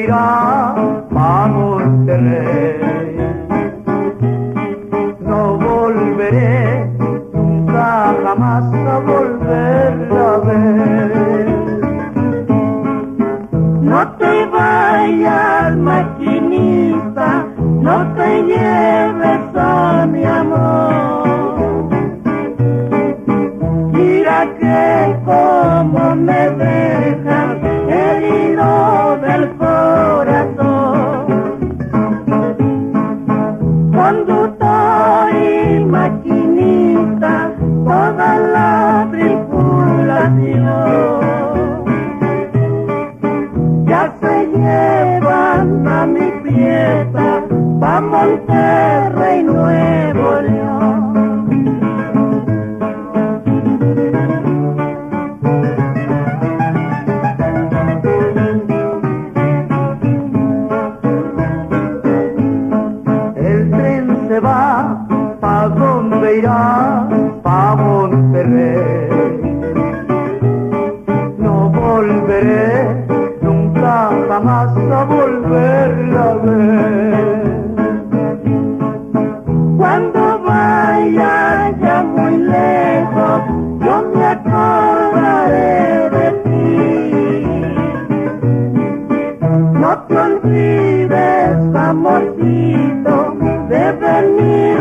irá. No volveré, nunca jamás a volver a ver. No te vayas, maquinista, no te lleves a mi amor. Mira que Conductor y maquinista, toda la tripulación ya se llevan a mi fiesta pa' Monterrey va, ¿pa' dónde irá? Pa' Monterrey. No volveré nunca jamás a volverla a ver. Cuando vaya ya muy lejos, yo me acordaré de ti. No te olvides, amorcito, Devenir